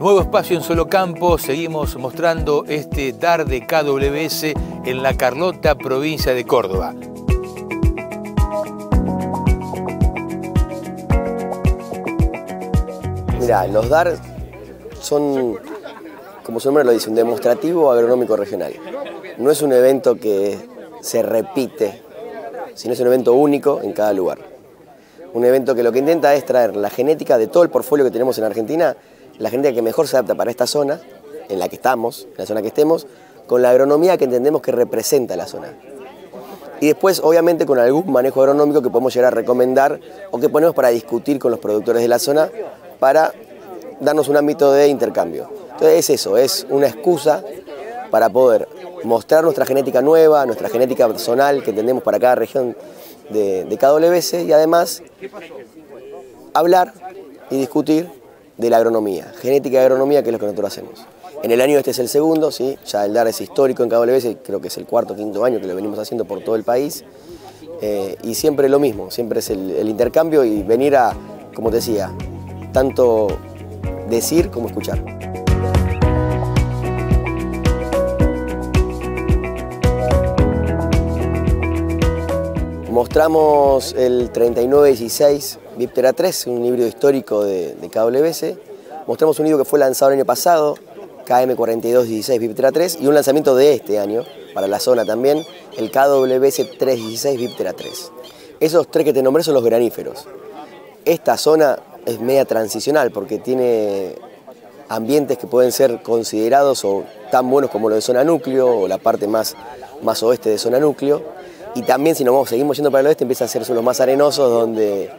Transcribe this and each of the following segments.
Nuevo espacio en Solo Campo, seguimos mostrando este DAR de KWS en la Carlota, provincia de Córdoba. Mira, los DAR son, como su nombre lo dice, un demostrativo agronómico regional. No es un evento que se repite, sino es un evento único en cada lugar. Un evento que lo que intenta es traer la genética de todo el portfolio que tenemos en Argentina, la genética que mejor se adapta para esta zona, en la que estamos, en la zona que estemos, con la agronomía que entendemos que representa la zona. Y después, obviamente, con algún manejo agronómico que podemos llegar a recomendar o que ponemos para discutir con los productores de la zona para darnos un ámbito de intercambio. Entonces es eso, es una excusa para poder mostrar nuestra genética nueva, nuestra genética personal que entendemos para cada región de, de y además hablar y discutir de la agronomía, genética y agronomía, que es lo que nosotros hacemos. En el año este es el segundo, ¿sí? ya el DAR es histórico en KWS, creo que es el cuarto quinto año que lo venimos haciendo por todo el país. Eh, y siempre lo mismo, siempre es el, el intercambio y venir a, como te decía, tanto decir como escuchar. Mostramos el 3916 Viptera 3, un híbrido histórico de, de KWS. Mostramos un híbrido que fue lanzado el año pasado, KM4216 Viptera 3, y un lanzamiento de este año, para la zona también, el KWS 316 Viptera 3. Esos tres que te nombré son los graníferos. Esta zona es media transicional porque tiene ambientes que pueden ser considerados o tan buenos como lo de zona núcleo o la parte más, más oeste de zona núcleo. Y también si nos vamos, seguimos yendo para el oeste empieza a ser suelos más arenosos donde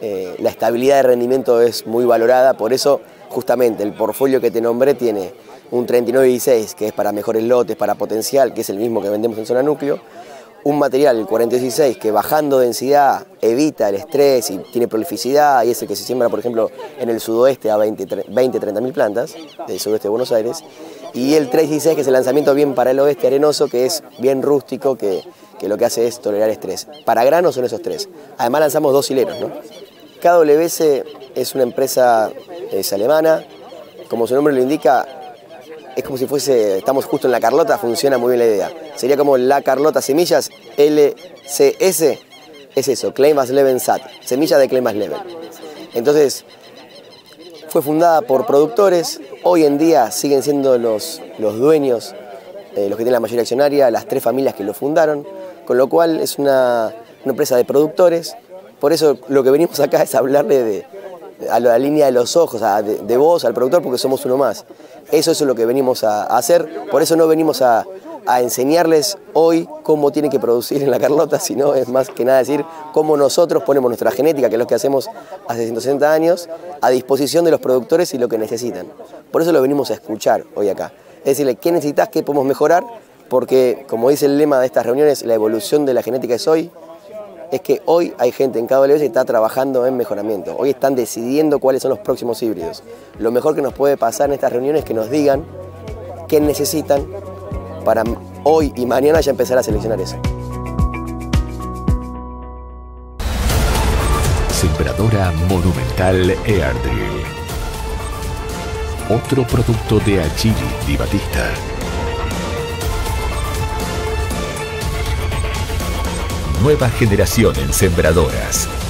eh, la estabilidad de rendimiento es muy valorada. Por eso justamente el portfolio que te nombré tiene un 3916 que es para mejores lotes, para potencial, que es el mismo que vendemos en zona núcleo un material, el 4016, que bajando densidad evita el estrés y tiene prolificidad, y es el que se siembra, por ejemplo, en el sudoeste a 20-30 mil plantas, del sudoeste de Buenos Aires, y el 316, que es el lanzamiento bien para el oeste arenoso, que es bien rústico, que, que lo que hace es tolerar estrés. Para granos son esos tres. Además lanzamos dos hileros. ¿no? KWS es una empresa es alemana, como su nombre lo indica, es como si fuese, estamos justo en la Carlota, funciona muy bien la idea. Sería como la Carlota Semillas, LCS, es eso, Claim as Leven SAT, semillas de Claim as Leven. Entonces, fue fundada por productores, hoy en día siguen siendo los, los dueños, eh, los que tienen la mayoría accionaria, las tres familias que lo fundaron, con lo cual es una, empresa de productores, por eso lo que venimos acá es hablarle de, a la línea de los ojos, a, de, de, vos, al productor, porque somos uno más. Eso es lo que venimos a, a hacer, por eso no venimos a, a, enseñarles hoy cómo tienen que producir en la Carlota, sino es más que nada decir cómo nosotros ponemos nuestra genética, que es lo que hacemos hace 160 años, a disposición de los productores y lo que necesitan. Por eso lo venimos a escuchar hoy acá. Es decirle, ¿qué necesitas? ¿Qué podemos mejorar? Porque, como dice el lema de estas reuniones, la evolución de la genética es hoy, es que hoy hay gente en KWS que está trabajando en mejoramiento. Hoy están decidiendo cuáles son los próximos híbridos. Lo mejor que nos puede pasar en estas reuniones es que nos digan qué necesitan para hoy y mañana ya empezar a seleccionar eso. Sembradora Monumental Airdrill. Otro producto de Agili Di Batista. nueva generación en sembradoras.